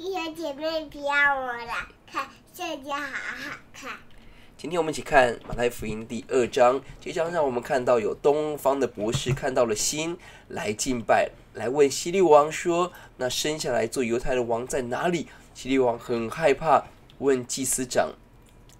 弟兄姐妹不要我了，看圣经好好看。今天我们一起看马太福音第二章，这章让我们看到有东方的博士看到了星来敬拜，来问希律王说：“那生下来做犹太的王在哪里？”希律王很害怕，问祭司长：“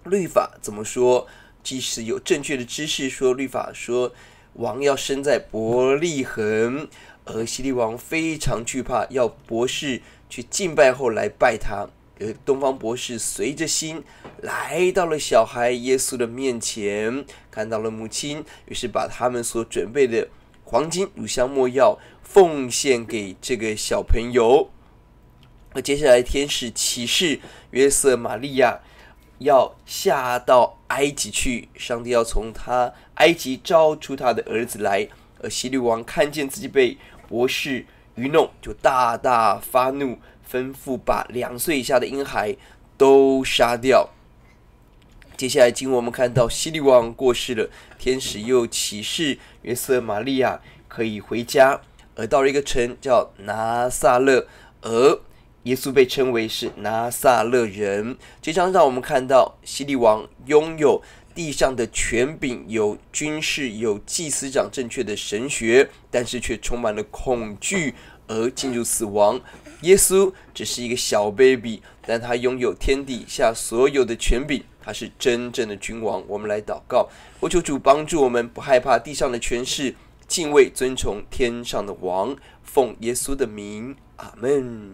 律法怎么说？”即使有正确的知识，说律法说王要生在伯利恒，而希律王非常惧怕，要博士去敬拜后来拜他。而东方博士随着心来到了小孩耶稣的面前，看到了母亲，于是把他们所准备的黄金、乳香、没药奉献给这个小朋友。那接下来天使启示约瑟、玛利亚。要下到埃及去，上帝要从他埃及招出他的儿子来。而希律王看见自己被博士愚弄，就大大发怒，吩咐把两岁以下的婴孩都杀掉。接下来，经我们看到希律王过世了，天使又启示约瑟、玛利亚可以回家，而到了一个城叫拿撒勒，而。耶稣被称为是拿撒勒人，这张让我们看到希利王拥有地上的权柄，有军事，有祭司长正确的神学，但是却充满了恐惧而进入死亡。耶稣只是一个小 baby，但他拥有天底下所有的权柄，他是真正的君王。我们来祷告，我求主帮助我们，不害怕地上的权势，敬畏尊崇天上的王，奉耶稣的名，阿门。